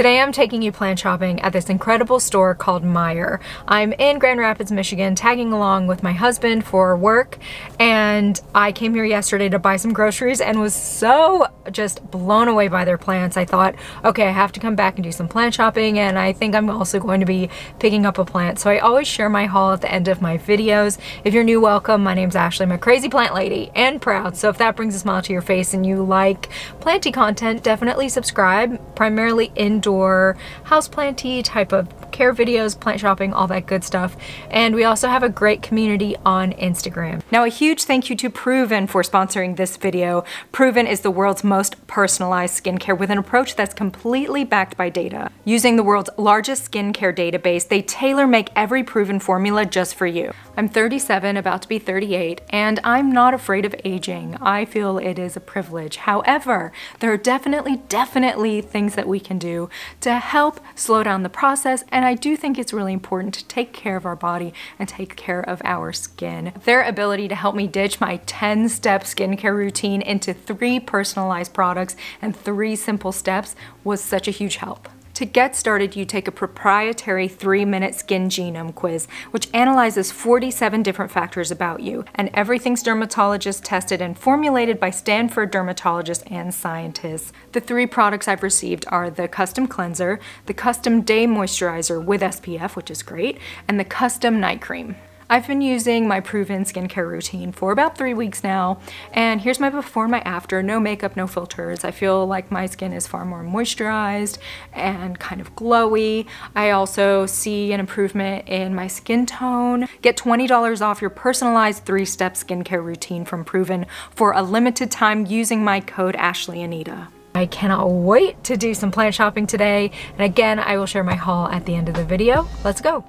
Today I'm taking you plant shopping at this incredible store called Meijer. I'm in Grand Rapids, Michigan, tagging along with my husband for work and I came here yesterday to buy some groceries and was so just blown away by their plants. I thought, okay, I have to come back and do some plant shopping and I think I'm also going to be picking up a plant. So I always share my haul at the end of my videos. If you're new, welcome. My name's Ashley. I'm a crazy plant lady and proud. So if that brings a smile to your face and you like planty content, definitely subscribe, primarily indoor outdoor houseplanty type of care videos, plant shopping, all that good stuff. And we also have a great community on Instagram. Now a huge thank you to Proven for sponsoring this video. Proven is the world's most personalized skincare with an approach that's completely backed by data. Using the world's largest skincare database, they tailor make every proven formula just for you. I'm 37, about to be 38, and I'm not afraid of aging. I feel it is a privilege. However, there are definitely, definitely things that we can do to help slow down the process and I do think it's really important to take care of our body and take care of our skin. Their ability to help me ditch my 10 step skincare routine into three personalized products and three simple steps was such a huge help. To get started, you take a proprietary three-minute skin genome quiz, which analyzes 47 different factors about you, and everything's dermatologist tested and formulated by Stanford dermatologists and scientists. The three products I've received are the Custom Cleanser, the Custom Day Moisturizer with SPF, which is great, and the Custom Night Cream. I've been using my proven skincare routine for about three weeks now, and here's my before and my after. No makeup, no filters. I feel like my skin is far more moisturized and kind of glowy. I also see an improvement in my skin tone. Get $20 off your personalized three-step skincare routine from Proven for a limited time using my code AshleyAnita. I cannot wait to do some plant shopping today. And again, I will share my haul at the end of the video. Let's go.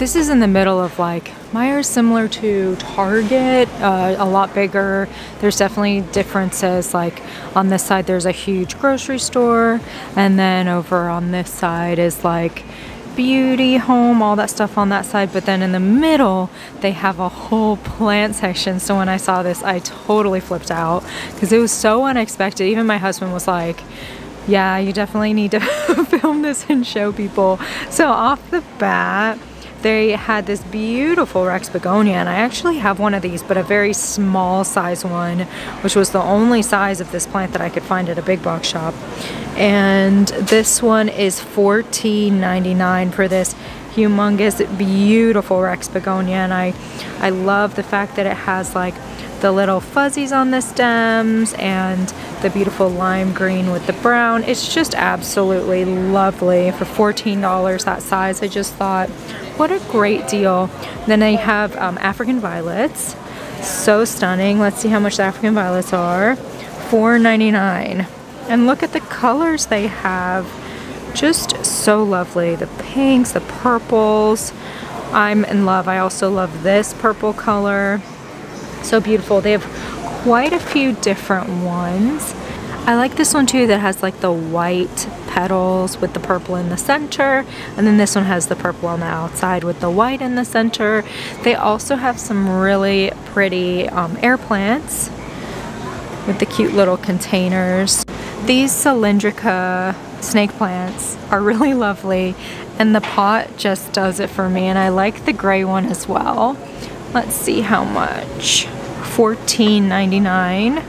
This is in the middle of like, Meijer's similar to Target, uh, a lot bigger. There's definitely differences like on this side there's a huge grocery store and then over on this side is like beauty, home, all that stuff on that side. But then in the middle, they have a whole plant section. So when I saw this, I totally flipped out because it was so unexpected. Even my husband was like, yeah, you definitely need to film this and show people. So off the bat, they had this beautiful Rex begonia and I actually have one of these but a very small size one which was the only size of this plant that I could find at a big box shop and this one is $14.99 for this humongous beautiful Rex begonia and I I love the fact that it has like the little fuzzies on the stems and the beautiful lime green with the brown. It's just absolutely lovely for $14 that size. I just thought, what a great deal. Then I have um, African violets. So stunning. Let's see how much the African violets are. $4.99. And look at the colors they have. Just so lovely. The pinks, the purples. I'm in love. I also love this purple color. So beautiful. They have quite a few different ones. I like this one too that has like the white petals with the purple in the center and then this one has the purple on the outside with the white in the center. They also have some really pretty um, air plants with the cute little containers. These cylindrica snake plants are really lovely and the pot just does it for me and I like the gray one as well. Let's see how much. $14.99.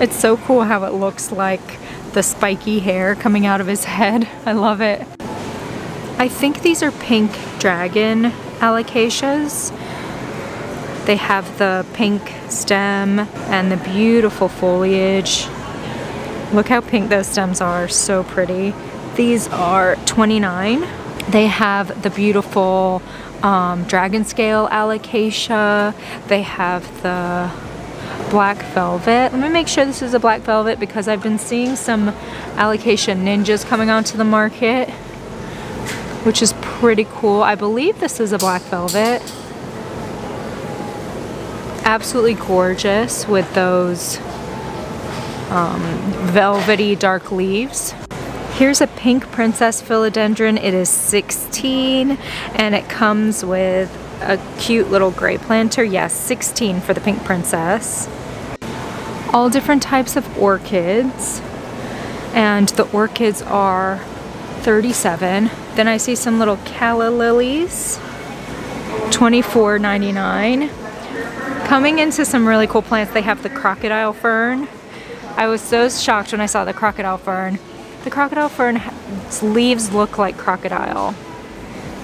It's so cool how it looks like the spiky hair coming out of his head. I love it. I think these are pink dragon alocasias. They have the pink stem and the beautiful foliage. Look how pink those stems are, so pretty. These are 29. They have the beautiful um, dragon scale alocasia. They have the black velvet. Let me make sure this is a black velvet because I've been seeing some Alocasia ninjas coming onto the market, which is pretty cool. I believe this is a black velvet. Absolutely gorgeous with those um, velvety dark leaves. Here's a pink princess philodendron. It is 16 and it comes with a cute little gray planter. Yes, 16 for the pink princess. All different types of orchids. And the orchids are 37. Then I see some little calla lilies, 24.99. Coming into some really cool plants, they have the crocodile fern. I was so shocked when I saw the crocodile fern. The crocodile fern's leaves look like crocodile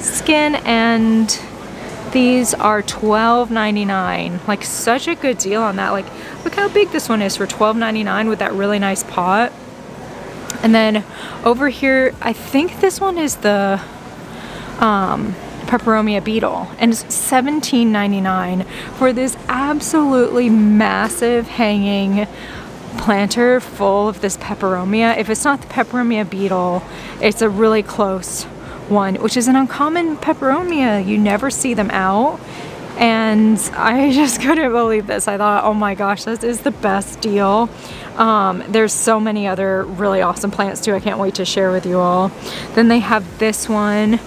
skin and these are $12.99. Like such a good deal on that. Like look how big this one is for $12.99 with that really nice pot. And then over here, I think this one is the um, peperomia beetle and it's $17.99 for this absolutely massive hanging planter full of this peperomia. If it's not the peperomia beetle, it's a really close one, which is an uncommon peperomia. You never see them out. And I just couldn't believe this. I thought, oh my gosh, this is the best deal. Um, there's so many other really awesome plants too. I can't wait to share with you all. Then they have this one.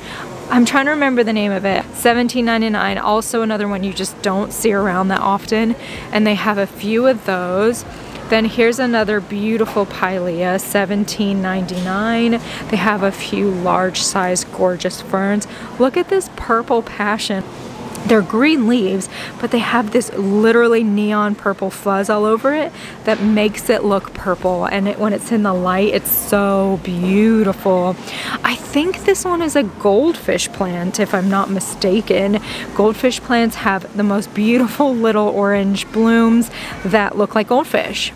I'm trying to remember the name of it. $17.99. Also another one you just don't see around that often. And they have a few of those. Then here's another beautiful pilea, $17.99. They have a few large size gorgeous ferns. Look at this purple passion. They're green leaves, but they have this literally neon purple fuzz all over it that makes it look purple. And it, when it's in the light, it's so beautiful. I think this one is a goldfish plant, if I'm not mistaken. Goldfish plants have the most beautiful little orange blooms that look like goldfish.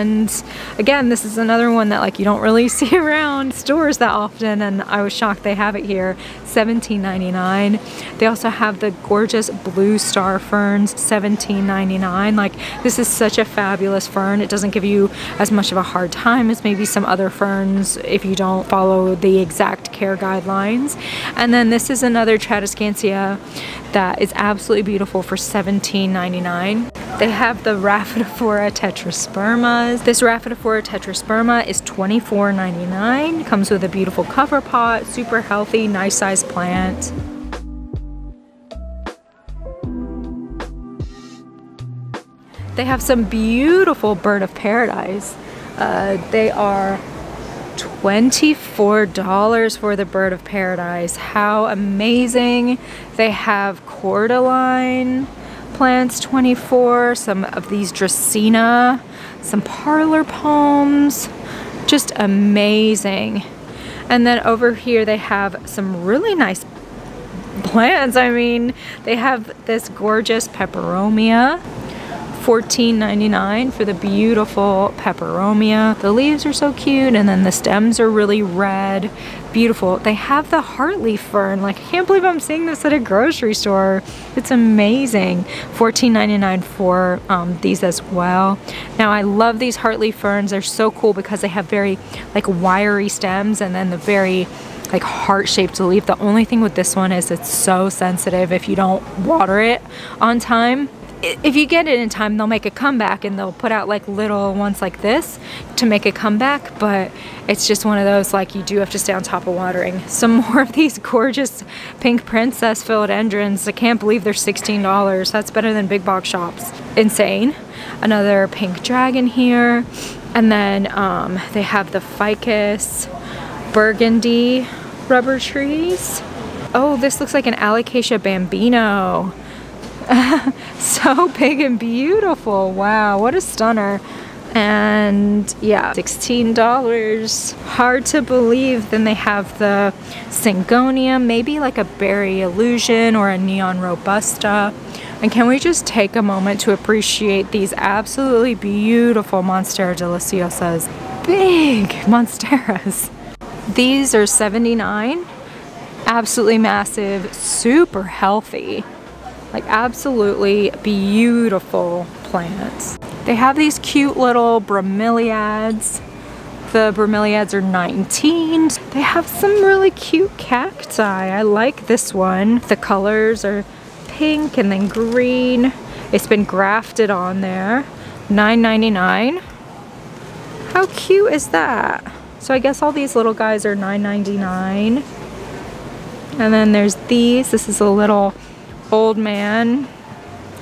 And again, this is another one that like you don't really see around stores that often and I was shocked they have it here. $17.99. They also have the gorgeous blue star ferns, $17.99. Like this is such a fabulous fern. It doesn't give you as much of a hard time as maybe some other ferns if you don't follow the exact care guidelines. And then this is another Tradescantia that is absolutely beautiful for $17.99. They have the Rhaphidophora tetraspermas. This Rhaphidophora tetrasperma is $24.99. Comes with a beautiful cover pot, super healthy, nice sized plant. They have some beautiful bird of paradise. Uh, they are $24 for the bird of paradise. How amazing. They have cordyline plants 24, some of these Dracaena, some parlor palms, just amazing. And then over here they have some really nice plants. I mean, they have this gorgeous peperomia $14.99 for the beautiful peperomia. The leaves are so cute and then the stems are really red. Beautiful. They have the heartleaf fern. Like, I can't believe I'm seeing this at a grocery store. It's amazing. $14.99 for um, these as well. Now, I love these heartleaf ferns. They're so cool because they have very like wiry stems and then the very like heart-shaped leaf. The only thing with this one is it's so sensitive if you don't water it on time if you get it in time, they'll make a comeback and they'll put out like little ones like this to make a comeback, but it's just one of those like you do have to stay on top of watering. Some more of these gorgeous pink princess philodendrons. I can't believe they're $16. That's better than big box shops. Insane. Another pink dragon here. And then um, they have the ficus burgundy rubber trees. Oh, this looks like an Alocasia bambino. so big and beautiful. Wow, what a stunner. And yeah, $16. Hard to believe. Then they have the Syngonium, maybe like a berry allusion or a neon robusta. And can we just take a moment to appreciate these absolutely beautiful Monstera deliciosas? Big Monsteras. These are 79 absolutely massive, super healthy. Like absolutely beautiful plants. They have these cute little bromeliads. The bromeliads are 19. They have some really cute cacti. I like this one. The colors are pink and then green. It's been grafted on there. $9.99. How cute is that? So I guess all these little guys are $9.99. And then there's these. This is a little old man.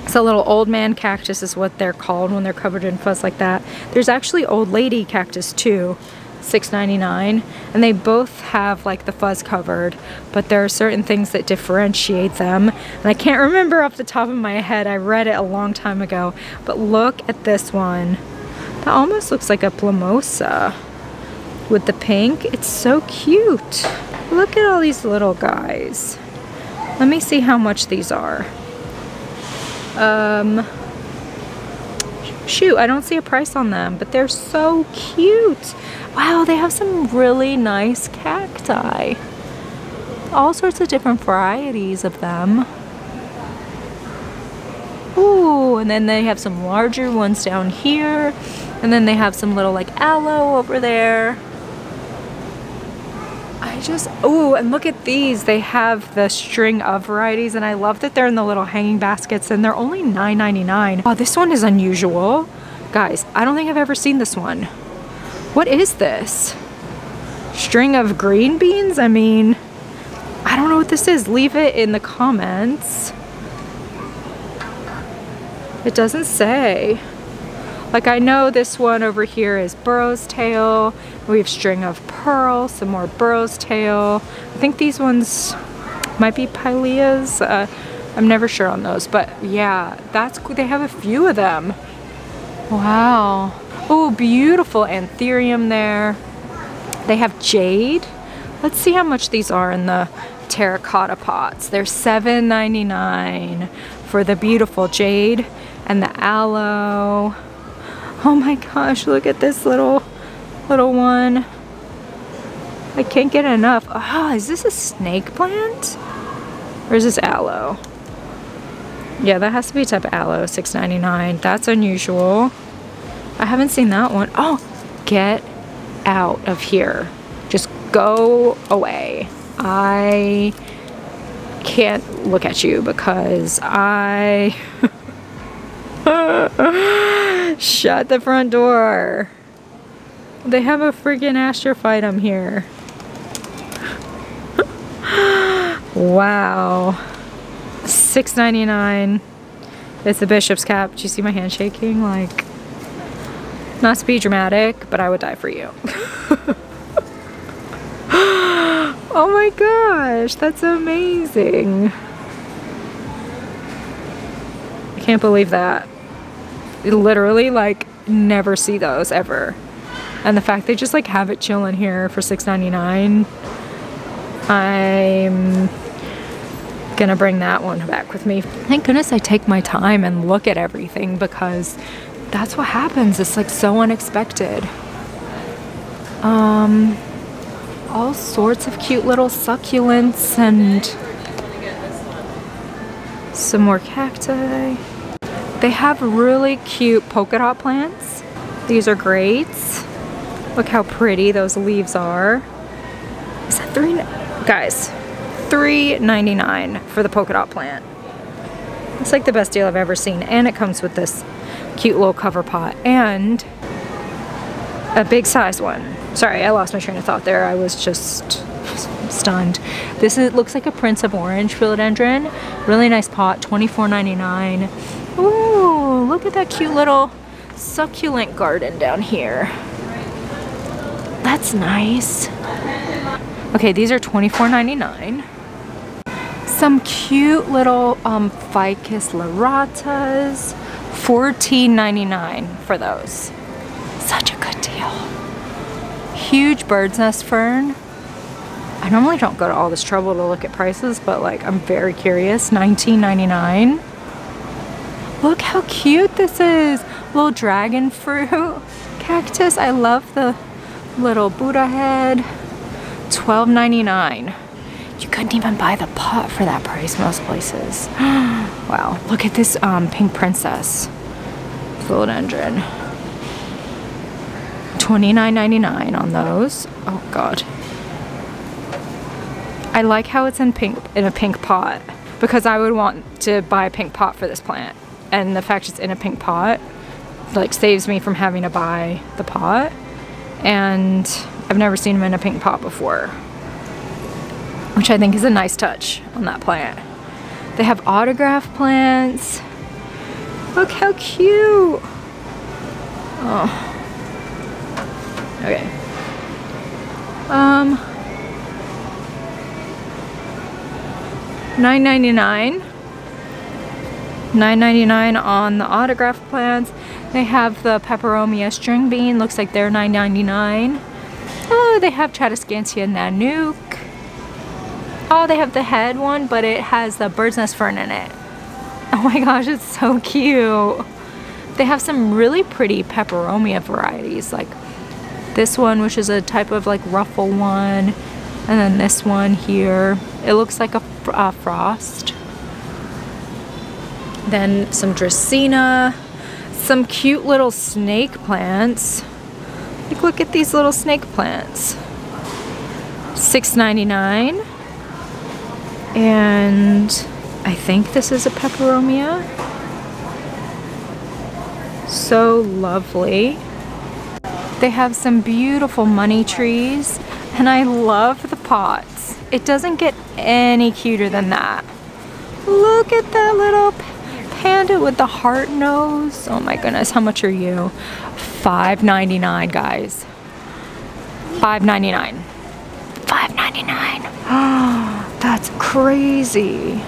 It's a little old man cactus is what they're called when they're covered in fuzz like that. There's actually old lady cactus too. $6.99 and they both have like the fuzz covered but there are certain things that differentiate them. And I can't remember off the top of my head. I read it a long time ago. But look at this one. That almost looks like a plumosa with the pink. It's so cute. Look at all these little guys let me see how much these are um shoot I don't see a price on them but they're so cute Wow, they have some really nice cacti. All sorts of different varieties of them. Ooh, and then they have some larger ones down here. And then they have some little like aloe over there. I just, oh, and look at these. They have the string of varieties and I love that they're in the little hanging baskets and they're only $9.99. Oh, this one is unusual. Guys, I don't think I've ever seen this one. What is this? String of green beans? I mean, I don't know what this is. Leave it in the comments. It doesn't say. Like I know this one over here is burro's tail. We have string of pearl, some more burro's tail. I think these ones might be pileas. Uh, I'm never sure on those, but yeah, that's cool. They have a few of them. Wow. Oh, beautiful anthurium there. They have jade. Let's see how much these are in the terracotta pots. They're $7.99 for the beautiful jade and the aloe. Oh my gosh, look at this little, little one. I can't get enough. Ah, oh, is this a snake plant? Or is this aloe? Yeah, that has to be type of aloe, $6.99. That's unusual. I haven't seen that one. Oh, get out of here. Just go away. I can't look at you because I shut the front door. They have a freaking astrophytum here. wow. $6.99. It's the bishop's cap. Do you see my hand shaking? Like, not to be dramatic, but I would die for you. oh my gosh, that's amazing. I can't believe that. Literally, like, never see those ever. And the fact they just like have it chilling here for $6.99, I'm gonna bring that one back with me. Thank goodness I take my time and look at everything because that's what happens. It's like so unexpected. Um, all sorts of cute little succulents and some more cacti. They have really cute polka dot plants. These are great. Look how pretty those leaves are. Is that three? Guys, $3.99 for the polka dot plant. It's like the best deal I've ever seen. And it comes with this cute little cover pot and a big size one. Sorry, I lost my train of thought there. I was just stunned. This is, looks like a Prince of Orange philodendron. Really nice pot, $24.99. Ooh, look at that cute little succulent garden down here. That's nice. Okay, these are $24.99. Some cute little um, Ficus lyratas. $14.99 for those. Such a good deal. Huge bird's nest fern. I normally don't go to all this trouble to look at prices, but like I'm very curious. $19.99. Look how cute this is. Little dragon fruit cactus. I love the little Buddha head. $12.99. You couldn't even buy the pot for that price most places. wow, look at this um, pink princess. philodendron. $29.99 on those. Oh god. I like how it's in pink in a pink pot because I would want to buy a pink pot for this plant. And the fact it's in a pink pot like saves me from having to buy the pot. And I've never seen them in a pink pot before. Which I think is a nice touch on that plant. They have autograph plants. Look how cute. Oh. Okay. Um, nine ninety nine. Nine ninety nine on the autograph plants. They have the peperomia string bean. Looks like they're nine ninety nine. Oh, they have Tradescantia nanook. Oh, they have the head one, but it has the bird's nest fern in it. Oh my gosh, it's so cute. They have some really pretty peperomia varieties, like this one, which is a type of like ruffle one, and then this one here. It looks like a, a uh, frost. Then some Dracaena, some cute little snake plants. Like look at these little snake plants. $6.99. And I think this is a peperomia. So lovely. They have some beautiful money trees and I love the pots. It doesn't get any cuter than that. Look at that little panda with the heart nose. Oh my goodness, how much are you? $5.99 guys. $5.99. $5.99. Oh, that's crazy.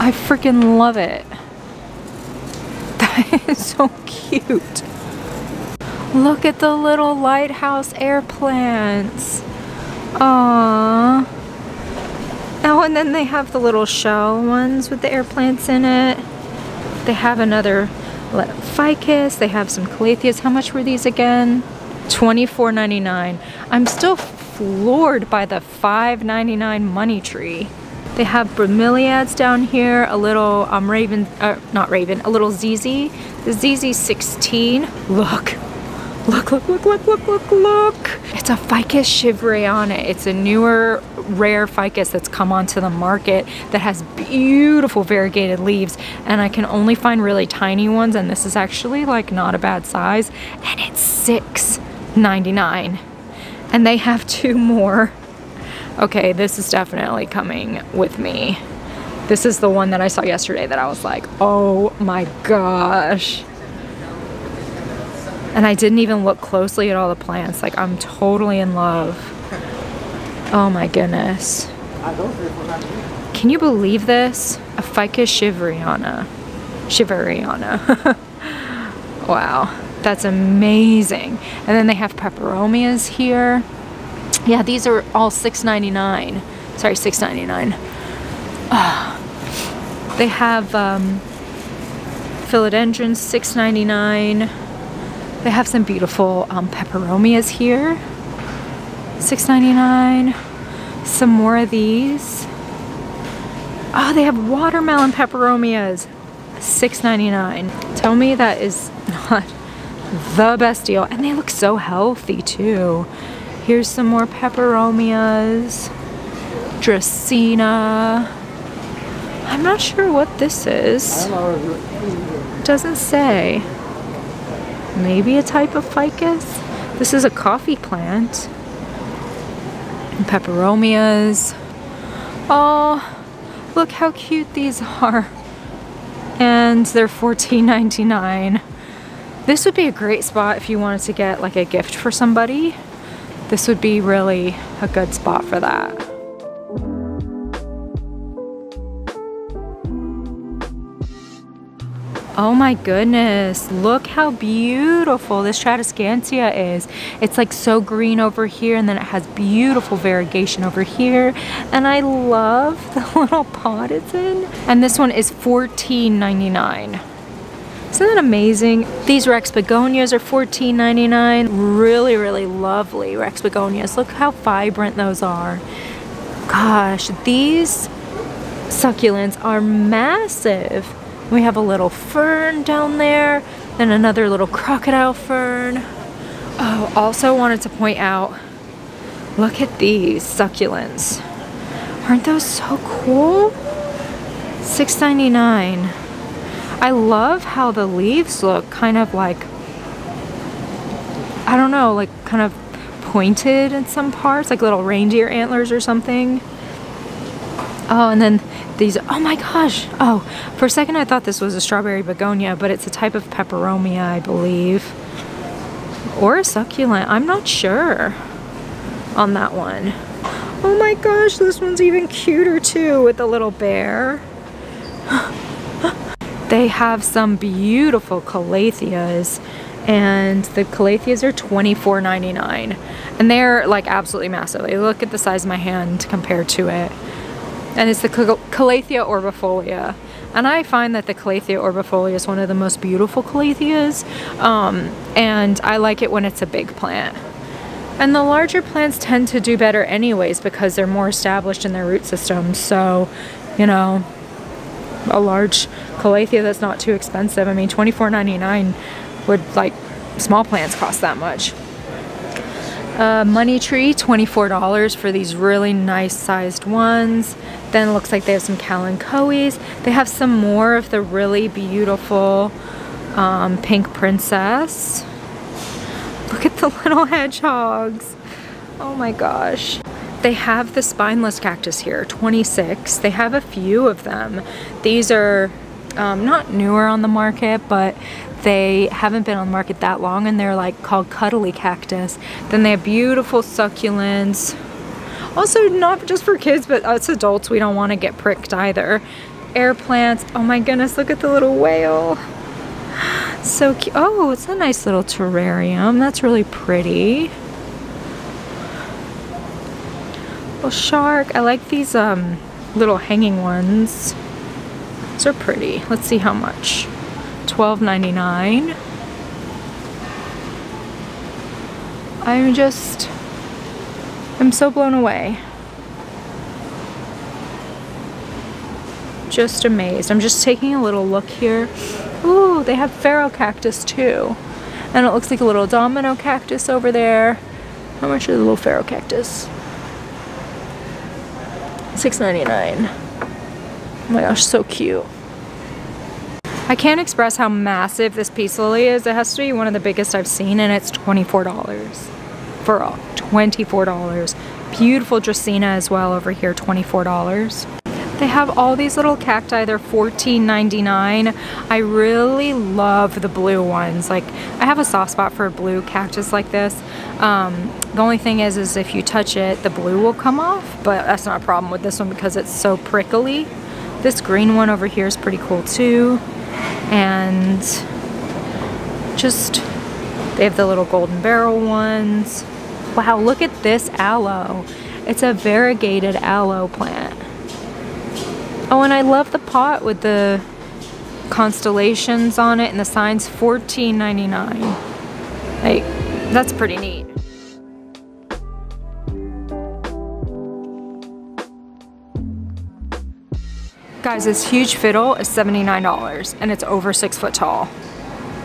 I freaking love it. That is so cute. Look at the little lighthouse air plants. Aww. Oh, and then they have the little shell ones with the air plants in it. They have another ficus. They have some calatheas. How much were these again? $24.99. I'm still floored by the $5.99 money tree. They have bromeliads down here, a little um, raven, uh, not raven, a little ZZ. The ZZ16. Look, Look, look, look, look, look, look, look. It's a Ficus shivereana. It's a newer rare ficus that's come onto the market that has beautiful variegated leaves and I can only find really tiny ones and this is actually like not a bad size and it's $6.99 and they have two more. Okay, this is definitely coming with me. This is the one that I saw yesterday that I was like, oh my gosh. And I didn't even look closely at all the plants. Like I'm totally in love. Oh my goodness. Can you believe this? A Ficus shivereana. Shivereana. wow. That's amazing. And then they have peperomias here. Yeah, these are all $6.99. Sorry, $6.99. Oh. They have um, philodendrons, $6.99. They have some beautiful um, peperomias here. $6.99. Some more of these. Oh, they have watermelon peperomias. $6.99. Tell me that is not the best deal. And they look so healthy too. Here's some more peperomias. Dracaena. I'm not sure what this is. Doesn't say. Maybe a type of ficus? This is a coffee plant. Peperomias. Oh, look how cute these are. And they're $14.99. This would be a great spot if you wanted to get like a gift for somebody. This would be really a good spot for that. Oh my goodness, look how beautiful this Tradescantia is. It's like so green over here and then it has beautiful variegation over here. And I love the little pot it's in. And this one is $14.99. Isn't that amazing? These Rex begonias are $14.99. Really, really lovely Rex begonias. Look how vibrant those are. Gosh, these succulents are massive. We have a little fern down there and another little crocodile fern. Oh, also wanted to point out, look at these succulents. Aren't those so cool? $6.99. I love how the leaves look kind of like, I don't know, like kind of pointed in some parts, like little reindeer antlers or something. Oh, and then these, oh my gosh. Oh, for a second I thought this was a strawberry begonia, but it's a type of peperomia, I believe. Or a succulent, I'm not sure on that one. Oh my gosh, this one's even cuter too with the little bear. they have some beautiful calatheas and the calatheas are $24.99 and they're like absolutely massive. Look at the size of my hand compared to it and it's the Calathea orbifolia. And I find that the Calathea orbifolia is one of the most beautiful Calatheas, um, and I like it when it's a big plant. And the larger plants tend to do better anyways because they're more established in their root system. So, you know, a large Calathea that's not too expensive. I mean, $24.99 would like small plants cost that much. Uh, money tree, $24 for these really nice sized ones. Then it looks like they have some Kalanchoes. They have some more of the really beautiful um, pink princess. Look at the little hedgehogs. Oh my gosh. They have the spineless cactus here, 26. They have a few of them. These are um, not newer on the market, but they haven't been on the market that long and they're like called cuddly cactus. Then they have beautiful succulents. Also, not just for kids, but us adults, we don't want to get pricked either. Air plants. Oh my goodness, look at the little whale. So cute. Oh, it's a nice little terrarium. That's really pretty. Little shark. I like these um, little hanging ones. These are pretty. Let's see how much. $12.99. I'm just I'm so blown away. Just amazed. I'm just taking a little look here. Ooh, they have pharaoh cactus too. And it looks like a little domino cactus over there. How much is a little pharaoh cactus? $6.99. Oh my gosh, so cute. I can't express how massive this peace lily is. It has to be one of the biggest I've seen and it's $24 for all. $24. Beautiful Dracaena as well over here, $24. They have all these little cacti, they're $14.99. I really love the blue ones. Like, I have a soft spot for a blue cactus like this. Um, the only thing is, is if you touch it, the blue will come off, but that's not a problem with this one because it's so prickly. This green one over here is pretty cool too. And just, they have the little golden barrel ones. Wow, look at this aloe. It's a variegated aloe plant. Oh, and I love the pot with the constellations on it and the signs $14.99. Like, that's pretty neat. Guys, this huge fiddle is $79 and it's over six foot tall.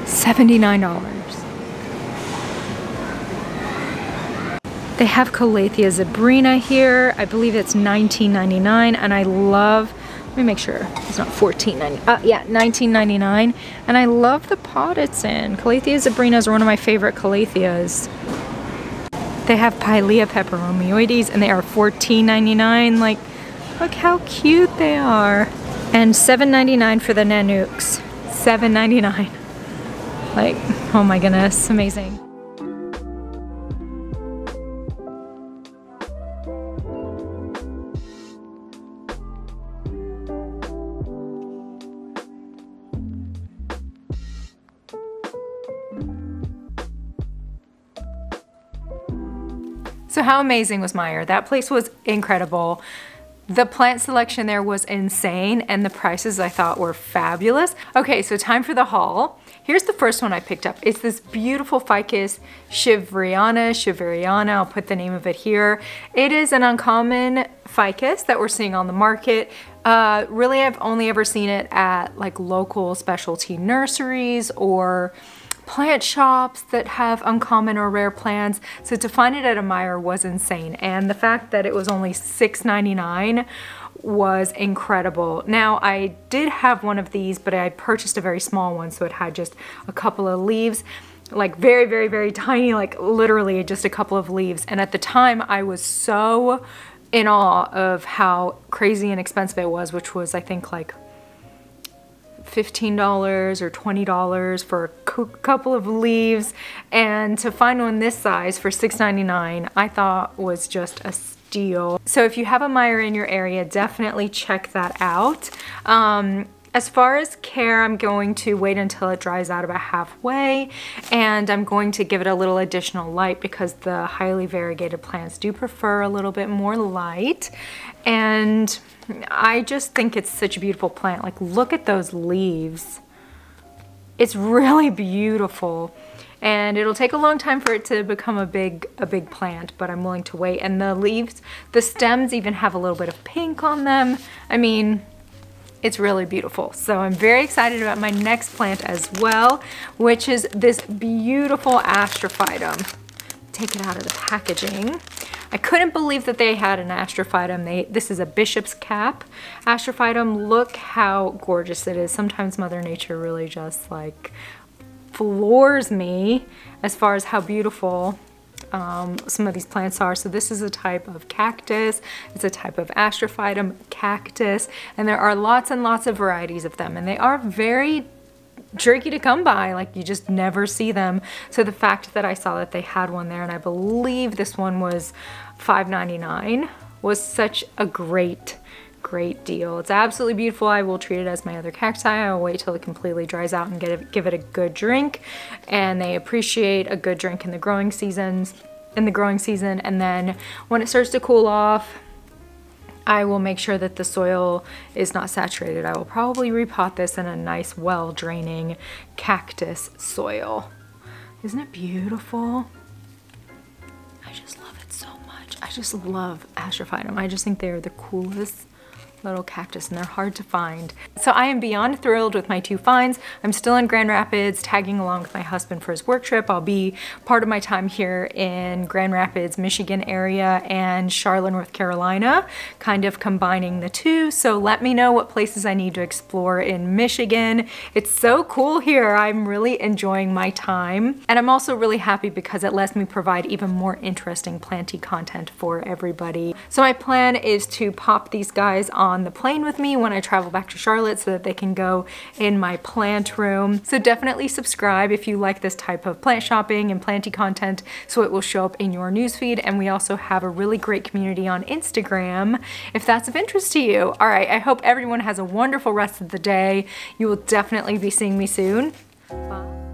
$79. They have Calathea zebrina here. I believe it's $19.99 and I love, let me make sure it's not $14.99. Uh, yeah, $19.99. And I love the pot it's in. Calathea zebrinas is one of my favorite Calatheas. They have Pilea peperomioides and they are $14.99. Like, look how cute they are. And $7.99 for the Nanooks. $7.99. Like, oh my goodness, amazing. So how amazing was Meijer? That place was incredible. The plant selection there was insane and the prices I thought were fabulous. Okay, so time for the haul. Here's the first one I picked up. It's this beautiful ficus Shivereana, Shivereana, I'll put the name of it here. It is an uncommon ficus that we're seeing on the market. Uh, really, I've only ever seen it at like local specialty nurseries or plant shops that have uncommon or rare plants. So to find it at a Meijer was insane. And the fact that it was only $6.99 was incredible. Now I did have one of these, but I purchased a very small one. So it had just a couple of leaves like very, very, very tiny, like literally just a couple of leaves. And at the time I was so in awe of how crazy and expensive it was, which was I think like $15 or $20 for a couple of leaves and to find one this size for $6.99 I thought was just a steal. So if you have a Meijer in your area definitely check that out. Um, as far as care, I'm going to wait until it dries out about halfway and I'm going to give it a little additional light because the highly variegated plants do prefer a little bit more light. And I just think it's such a beautiful plant. Like look at those leaves. It's really beautiful and it'll take a long time for it to become a big a big plant but I'm willing to wait and the leaves the stems even have a little bit of pink on them I mean it's really beautiful. So I'm very excited about my next plant as well, which is this beautiful Astrophytum. Take it out of the packaging. I couldn't believe that they had an Astrophytum. They, this is a bishop's cap Astrophytum. Look how gorgeous it is. Sometimes Mother Nature really just like floors me as far as how beautiful um, some of these plants are. So this is a type of cactus, it's a type of astrophytum cactus, and there are lots and lots of varieties of them, and they are very tricky to come by. Like you just never see them. So the fact that I saw that they had one there and I believe this one was $5.99 was such a great great deal. It's absolutely beautiful. I will treat it as my other cacti. I'll wait till it completely dries out and get it, give it a good drink. And they appreciate a good drink in the growing seasons, in the growing season. And then when it starts to cool off, I will make sure that the soil is not saturated. I will probably repot this in a nice, well-draining cactus soil. Isn't it beautiful? I just love it so much. I just love Astrophytum. I just think they are the coolest little cactus and they're hard to find. So I am beyond thrilled with my two finds. I'm still in Grand Rapids tagging along with my husband for his work trip. I'll be part of my time here in Grand Rapids, Michigan area and Charlotte, North Carolina, kind of combining the two. So let me know what places I need to explore in Michigan. It's so cool here. I'm really enjoying my time. And I'm also really happy because it lets me provide even more interesting planty content for everybody. So my plan is to pop these guys on on the plane with me when I travel back to Charlotte so that they can go in my plant room. So definitely subscribe if you like this type of plant shopping and planty content so it will show up in your newsfeed. And we also have a really great community on Instagram if that's of interest to you. All right, I hope everyone has a wonderful rest of the day. You will definitely be seeing me soon. Bye.